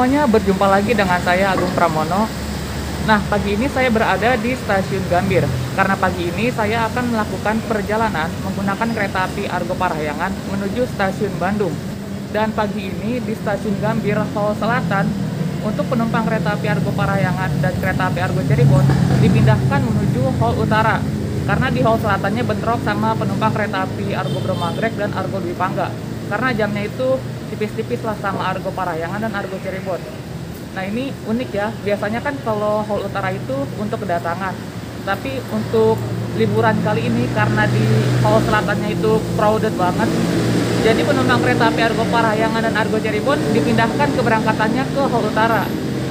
semuanya, berjumpa lagi dengan saya Agung Pramono. Nah, pagi ini saya berada di stasiun Gambir. Karena pagi ini saya akan melakukan perjalanan menggunakan kereta api Argo Parahyangan menuju stasiun Bandung. Dan pagi ini di stasiun Gambir, Hall Selatan, untuk penumpang kereta api Argo Parahyangan dan kereta api Argo Cirebon dipindahkan menuju Hall Utara. Karena di Hall Selatannya bentrok sama penumpang kereta api Argo Bromagrek dan Argo Dwi Pangga. Karena jamnya itu tipis-tipis lah sama Argo Parahyangan dan Argo Cirebon. Nah ini unik ya, biasanya kan kalau Hall Utara itu untuk kedatangan. Tapi untuk liburan kali ini karena di Hall Selatannya itu crowded banget, jadi penumpang kereta api Argo Parahyangan dan Argo Cirebon dipindahkan keberangkatannya ke Hall Utara.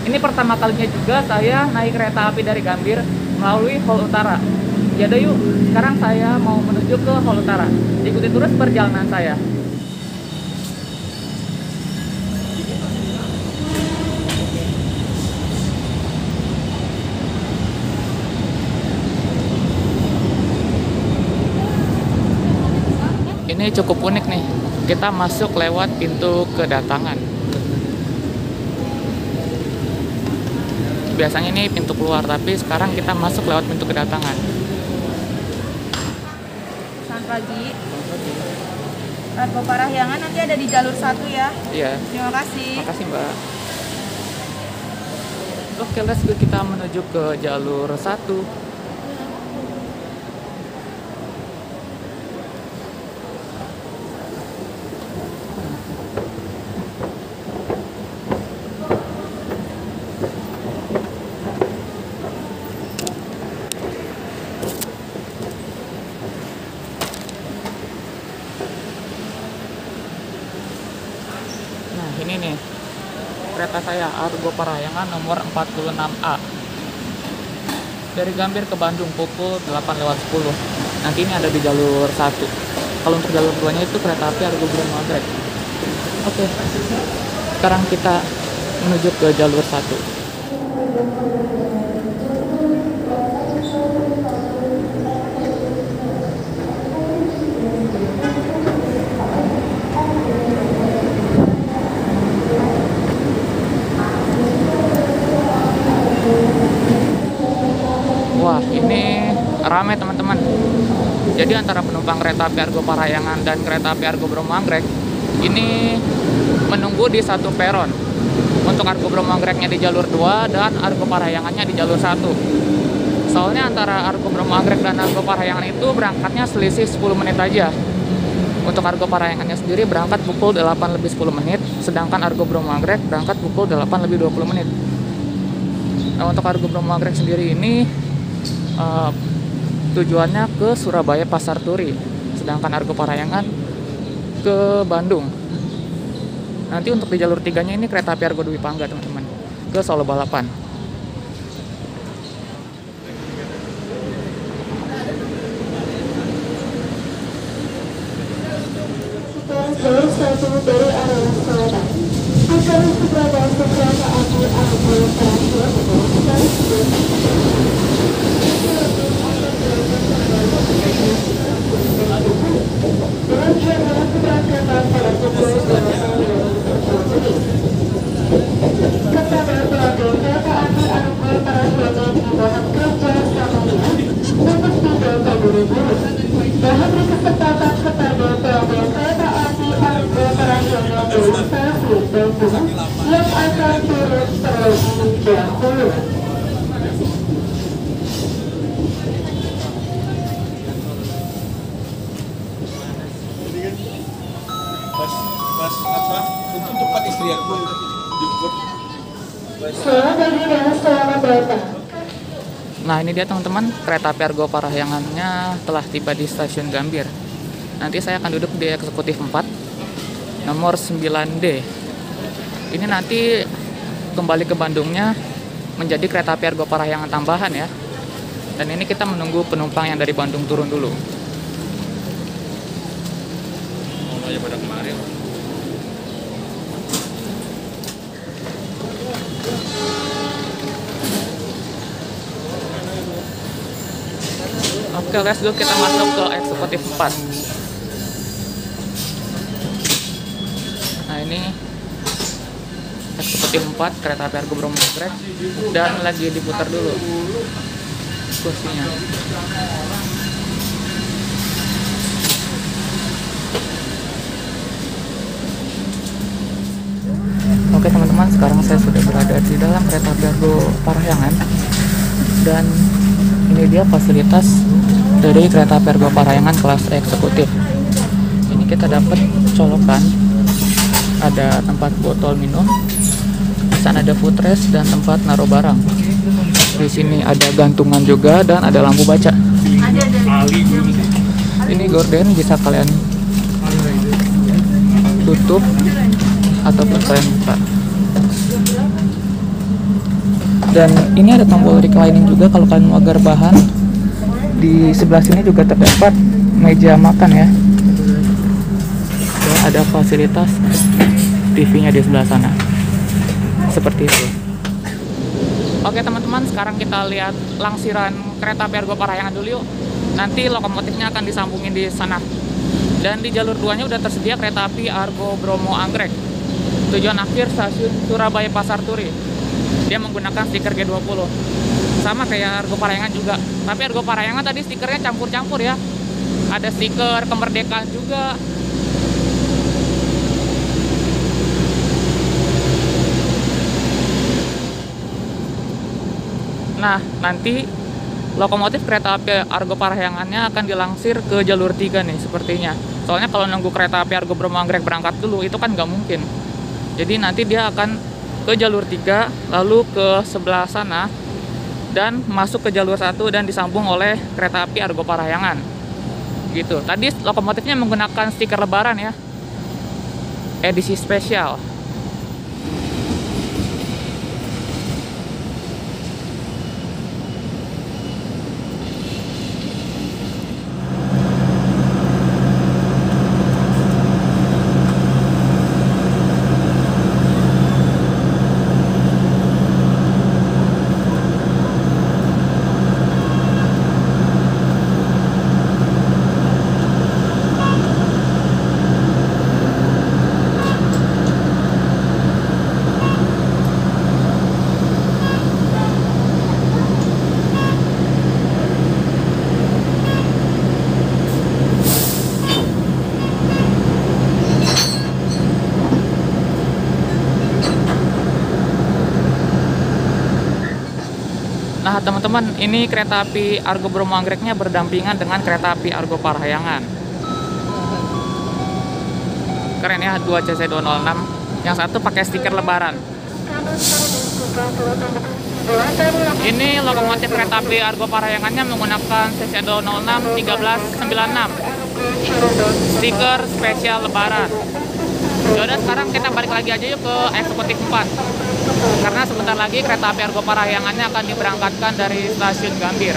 Ini pertama kalinya juga saya naik kereta api dari Gambir melalui Hall Utara. Jadi yuk, sekarang saya mau menuju ke Hall Utara. Ikuti terus perjalanan saya. Ini cukup unik nih. Kita masuk lewat pintu kedatangan. Biasanya ini pintu keluar, tapi sekarang kita masuk lewat pintu kedatangan. Selamat pagi. Argo Parahyangan nanti ada di jalur satu ya. Iya, Terima kasih. makasih Mbak. Oke, let's go kita menuju ke jalur satu. Nah, ini nih. Kereta saya Argo Parahyangan nomor 46A. Dari Gambir ke Bandung pukul 8 lewat 10. Nanti ini ada di jalur 1. Kalau untuk jalur 2-nya itu kereta api Argo Bromagrek. Oke. Sekarang kita menuju ke jalur 1. Wah, ini rame teman-teman. Jadi antara penumpang kereta api Argo Parahyangan dan kereta api Argo Bromagrek ini menunggu di satu peron. Untuk Argo Bromagreknya di jalur 2 dan Argo Parahyangannya di jalur 1. Soalnya antara Argo Bromagrek dan Argo Parahyangan itu berangkatnya selisih 10 menit aja. Untuk Argo Parahyangannya sendiri berangkat pukul 8 lebih 10 menit, sedangkan Argo Bromagrek berangkat pukul 8 lebih 20 menit. Nah, untuk Argo Bromagrek sendiri ini eh, tujuannya ke Surabaya Pasar Turi, sedangkan Argo Parahyangan ke Bandung. Nanti untuk di jalur tiganya ini kereta api Argo Dwi Pangga teman-teman ke Solo Balapan. Jadwal keberangkatan pada pukul 8.30 kepada pelanggan kereta api Argo Parahyangan dimohon kerja samanya untuk tidak terburu-buru. Bahwa kesempatan kepada pelanggan kereta api Argo Parahyangan dari stasiun Bandung yang akan turun. Nah ini dia teman-teman kereta api Argo Parahyangannya telah tiba di stasiun Gambir. Nanti saya akan duduk di eksekutif 4 nomor 9D. Ini nanti kembali ke Bandungnya menjadi kereta api Argo Parahyangan tambahan ya. Dan ini kita menunggu penumpang yang dari Bandung turun dulu. Oh, aja pada kemarin. Oke, let's go kita masuk ke eksekutif 4. Nah, ini eksekutif eksekutif 4 kereta api Argo Bromo Anggrek dan lagi diputar dulu kursinya. Oke teman-teman, sekarang saya sudah berada di dalam kereta api Argo Parahyangan. Dan ini dia fasilitas dari kereta api Argo Parahyangan kelas eksekutif. Ini kita dapat colokan, ada tempat botol minum, di sana ada footrest dan tempat naruh barang. Di sini ada gantungan juga dan ada lampu baca. Ini gorden bisa kalian tutup ataupun kalian buka. Dan ini ada tombol reclining juga kalau kalian mau agar bahan. Di sebelah sini juga terdapat meja makan ya. Dan ada fasilitas TV-nya di sebelah sana. Seperti itu. Oke teman-teman, sekarang kita lihat langsiran kereta api Argo Parahyangan dulu yuk. Nanti lokomotifnya akan disambungin di sana. Dan di jalur 2-nya udah tersedia kereta api Argo Bromo Anggrek. Tujuan akhir stasiun Surabaya Pasar Turi. Dia menggunakan stiker G20. Sama kayak Argo Parahyangan juga. Tapi Argo Parahyangan tadi stikernya campur-campur ya. Ada stiker kemerdekaan juga. Nah, nanti lokomotif kereta api Argo Parahyangannya akan dilangsir ke jalur 3 nih sepertinya. Soalnya kalau nunggu kereta api Argo Bromo Anggrek berangkat dulu itu kan nggak mungkin. Jadi nanti dia akan ke jalur 3 lalu ke sebelah sana dan masuk ke jalur 1 dan disambung oleh kereta api Argo Parahyangan. Gitu. Tadi lokomotifnya menggunakan stiker lebaran ya. Edisi spesial. Nah, teman-teman, ini kereta api Argo Bromo Anggreknya berdampingan dengan kereta api Argo Parahyangan. Keren ya, 2 CC206. Yang satu pakai stiker lebaran. Ini lokomotif kereta api Argo Parahyangannya menggunakan CC206 1396. Stiker spesial lebaran. Yaudah sekarang kita balik lagi aja yuk ke eksekutif 4 karena sebentar lagi kereta api Argo Parahyangannya akan diberangkatkan dari stasiun Gambir.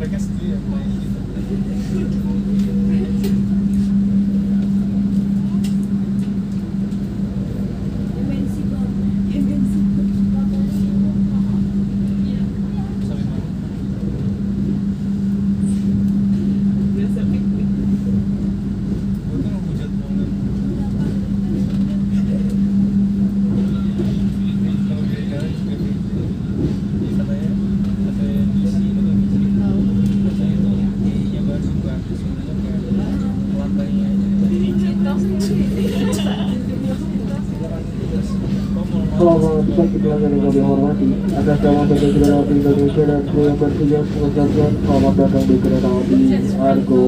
Mereka sendiri yang main gitu. Sampai mana? Gua kan mau hujat banget. Kalau di daerah juga gitu. Iya, katanya katanya di sini tuh di sini. Katanya tuh ininya baru bagus sebenarnya kayak lantainya aja. Hormati Atas nama PT Kereta Api Indonesia dan datang di kereta api Argo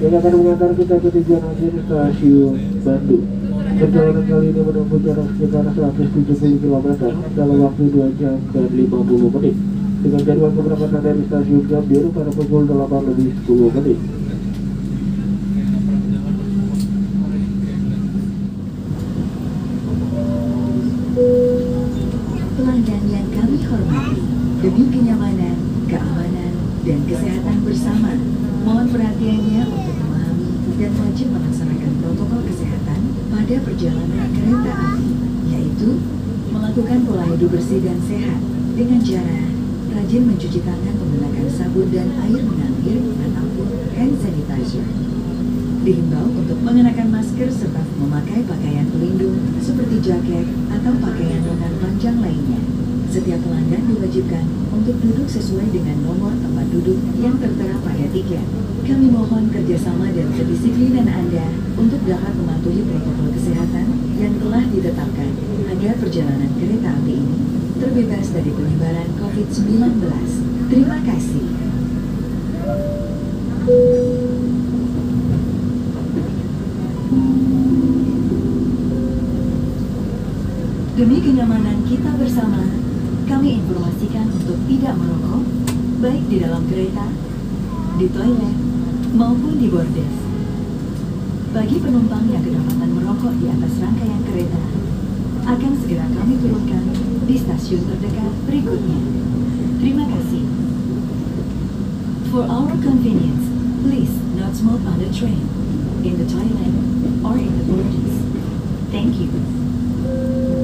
yang akan mengantar kita ke stasiun Bandung. Perjalanan kali ini menempuh jarak sekitar 170 km dalam waktu 2 jam dan 50 menit dengan jadwal keberangkatan dari stasiun Gambir pada pukul 8 lebih 10 menit. Demi kenyamanan, keamanan, dan kesehatan bersama, mohon perhatiannya untuk memahami dan wajib melaksanakan protokol kesehatan pada perjalanan kereta api, yaitu melakukan pola hidup bersih dan sehat dengan cara rajin mencuci tangan menggunakan sabun dan air mengalir ataupun hand sanitizer. Dihimbau untuk mengenakan masker serta memakai pakaian pelindung seperti jaket atau pakaian lengan panjang lainnya. Setiap pelanggan diwajibkan untuk duduk sesuai dengan nomor tempat duduk yang tertera pada tiket. Kami mohon kerjasama dan kedisiplinan Anda untuk dapat mematuhi protokol kesehatan yang telah ditetapkan agar perjalanan kereta api ini terbebas dari penyebaran COVID-19. Terima kasih. Demi kenyamanan kita bersama, kami informasikan untuk tidak merokok, baik di dalam kereta, di toilet, maupun di bordes. Bagi penumpang yang kedapatan merokok di atas rangkaian kereta, akan segera kami turunkan di stasiun terdekat berikutnya. Terima kasih. For our convenience, please not smoke on the train, in the toilet, or in the bordes. Thank you.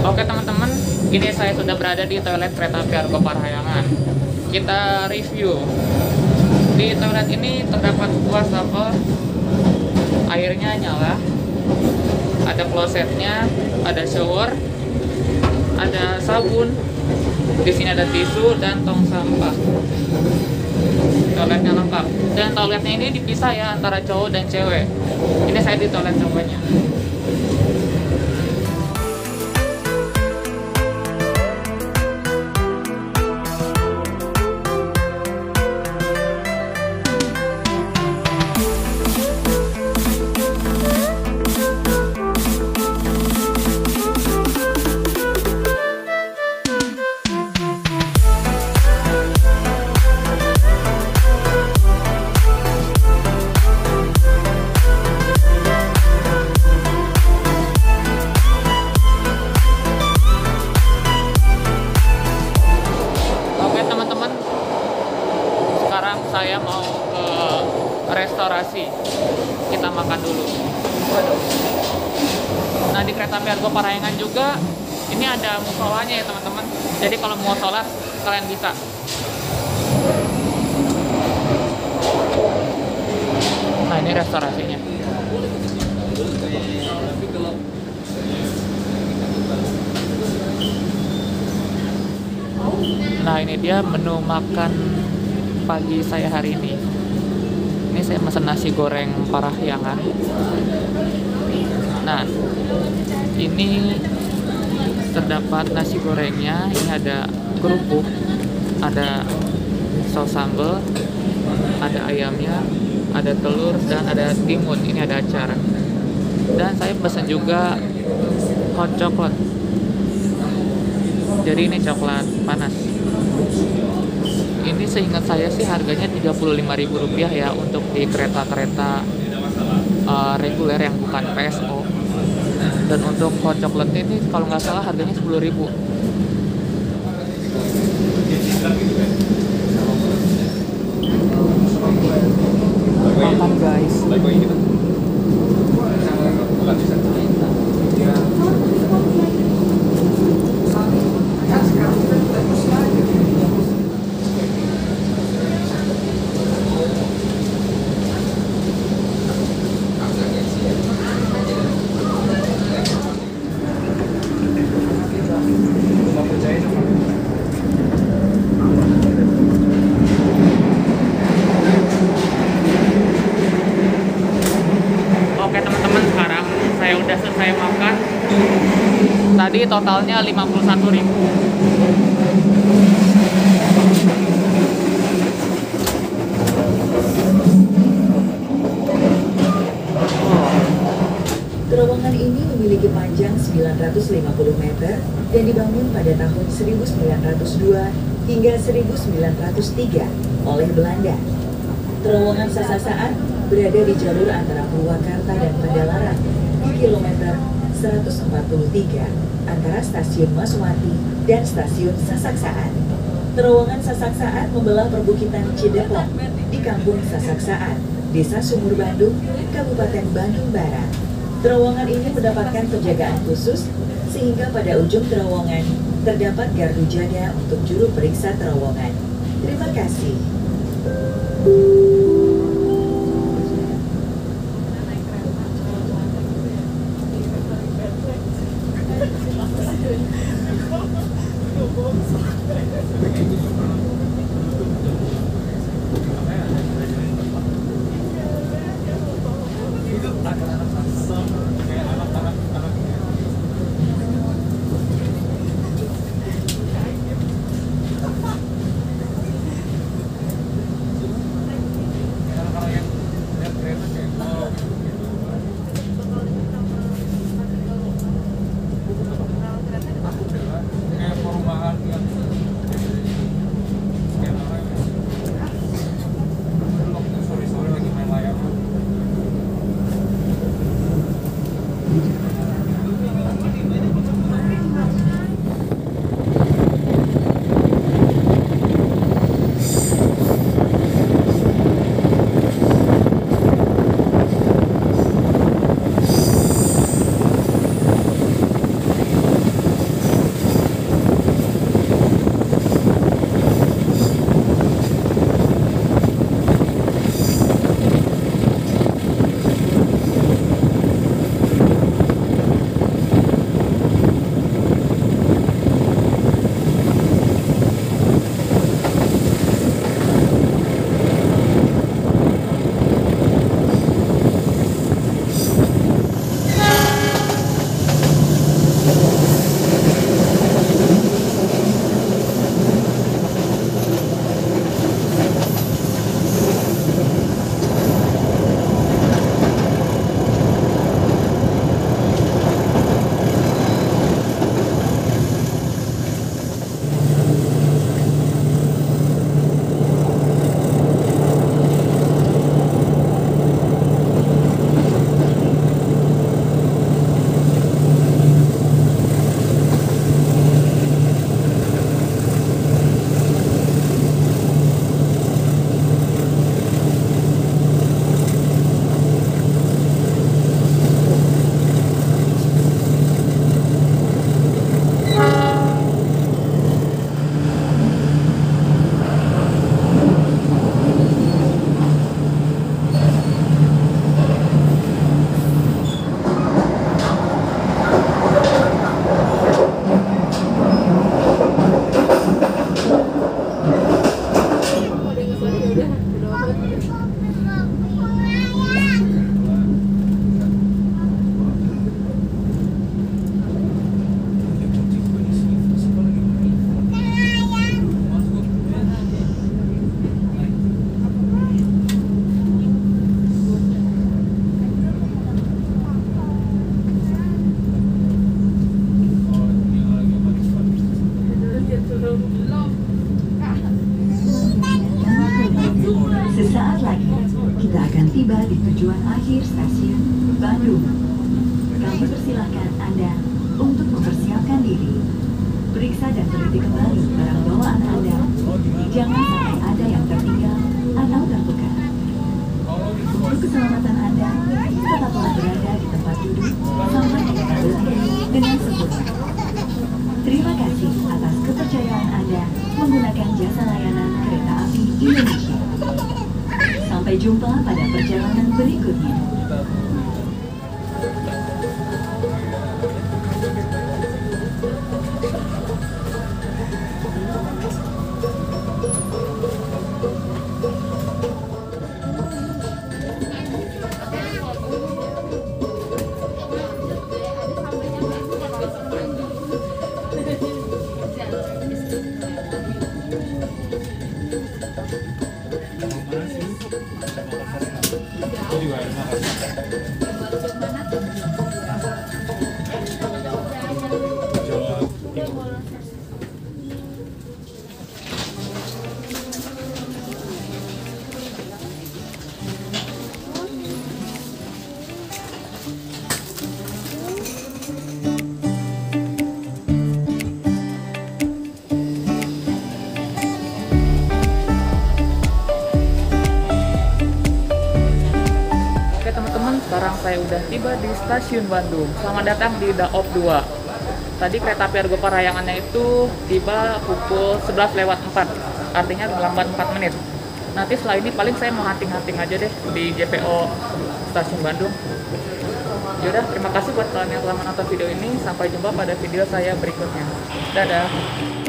Oke teman-teman, ini saya sudah berada di toilet kereta api Argo Parahyangan. Kita review. Di toilet ini terdapat wastafel, airnya nyala, ada klosetnya, ada shower, ada sabun, di sini ada tisu dan tong sampah. Toiletnya lengkap. Dan toiletnya ini dipisah ya antara cowok dan cewek. Ini saya di toilet cowoknya. Nah ini dia menu makan pagi saya hari ini. Ini saya pesan nasi goreng parahyangan. Nah ini terdapat nasi gorengnya. Ini ada kerupuk, ada saus sambal, ada ayamnya, ada telur dan ada timun. Ini ada acar. Dan saya pesan juga hot chocolate jadi ini coklat panas ini seingat saya sih harganya Rp35.000 ya untuk di kereta-kereta uh, reguler yang bukan PSO dan untuk hot chocolate ini kalau nggak salah harganya 10.000 makan guys Oke teman-teman sekarang saya udah selesai makan. Tadi totalnya 51.000. Terowongan ini memiliki panjang 950 meter dan dibangun pada tahun 1902 hingga 1903 oleh Belanda. Terowongan Sasaksaan berada di jalur antara Purwakarta dan Padalarang di kilometer 143 antara stasiun Maswati dan stasiun Sasaksaan. Terowongan Sasaksaan membelah perbukitan Cidepok di Kampung Sasaksaan, Desa Sumur Bandung, Kabupaten Bandung Barat. Terowongan ini mendapatkan penjagaan khusus sehingga pada ujung terowongan terdapat gardu jaga untuk juru periksa terowongan. Terima kasih. kita akan tiba di tujuan akhir stasiun Bandung. Kami persilahkan Anda untuk mempersiapkan diri. Periksa dan teliti kembali barang bawaan Anda. Jangan sekarang saya udah tiba di stasiun Bandung. Selamat datang di Daop 2. Tadi kereta api Argo Parahyangannya itu tiba pukul 11 lewat 4, artinya terlambat 4 menit. Nanti setelah ini paling saya mau hunting-hunting aja deh di JPO Stasiun Bandung. Yaudah, terima kasih buat kalian yang telah menonton video ini. Sampai jumpa pada video saya berikutnya. Dadah!